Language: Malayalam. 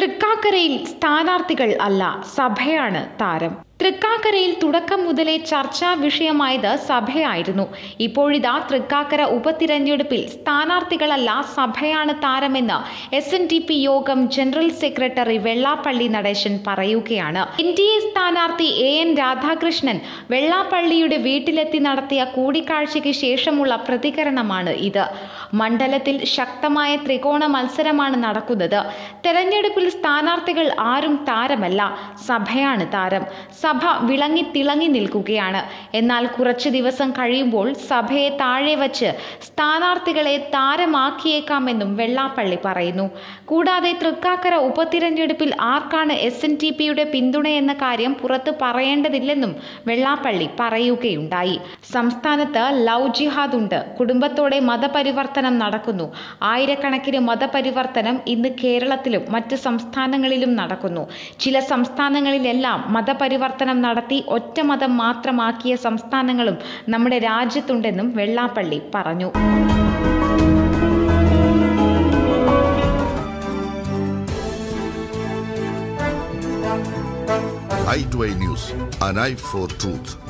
തൃക്കാക്കരയിൽ സ്ഥാനാർത്ഥികൾ അല്ല സഭയാണ് താരം. തൃക്കാക്കരയിൽ തുടക്കം മുതലേ ചർച്ചാ വിഷയമായത് സഭയായിരുന്നു. ഇപ്പോഴിതാ തൃക്കാക്കര ഉപതിരഞ്ഞെടുപ്പിൽ സ്ഥാനാർത്ഥികളല്ല സഭയാണ് താരമെന്ന് എസ് എൻ ഡി പി യോഗം ജനറൽ സെക്രട്ടറി വെള്ളാപ്പള്ളി നടേശൻ പറയുകയാണ്. എൻ ഡി എ സ്ഥാനാർത്ഥി എ എൻ രാധാകൃഷ്ണൻ വെള്ളാപ്പള്ളിയുടെ വീട്ടിലെത്തി നടത്തിയ കൂടിക്കാഴ്ചയ്ക്ക് ശേഷമുള്ള പ്രതികരണമാണ് ഇത്. മണ്ഡലത്തിൽ ശക്തമായ ത്രികോണ മത്സരമാണ് നടക്കുന്നത്. തെരഞ്ഞെടുപ്പിൽ സ്ഥാനാർത്ഥികൾ ആരും താരമല്ല സഭയാണ് താരം. സഭ വിളങ്ങി തിളങ്ങി നിൽക്കുകയാണ്. എന്നാൽ കുറച്ച് ദിവസം കഴിയുമ്പോൾ സഭയെ താഴെ വച്ച് സ്ഥാനാർത്ഥികളെ താരമാക്കിയേക്കാമെന്നും വെള്ളാപ്പള്ളി പറയുന്നു. കൂടാതെ തൃക്കാക്കര ഉപതിരഞ്ഞെടുപ്പിൽ ആർക്കാണ് എസ് എൻ ടി പിയുടെ പിന്തുണയെന്ന കാര്യം പുറത്ത് പറയേണ്ടതില്ലെന്നും വെള്ളാപ്പള്ളി പറയുകയുണ്ടായി. സംസ്ഥാനത്ത് ലവ് ജിഹാദ് ഉണ്ട്. കുടുംബത്തോടെ മതപരിവർത്തനം നടക്കുന്നു. ആയിരക്കണക്കിന് മതപരിവർത്തനം ഇന്ന് കേരളത്തിലും മറ്റ് സംസ്ഥാനങ്ങളിലും നടക്കുന്നു. ചില സംസ്ഥാനങ്ങളിലെല്ലാം മതപരിവർത്തനം നടത്തി ഒറ്റ മതം മാത്രമാക്കിയ സംസ്ഥാനങ്ങളും നമ്മുടെ രാജ്യത്തുണ്ടെന്നും വെള്ളാപ്പള്ളി പറഞ്ഞു i2i News, an eye for truth.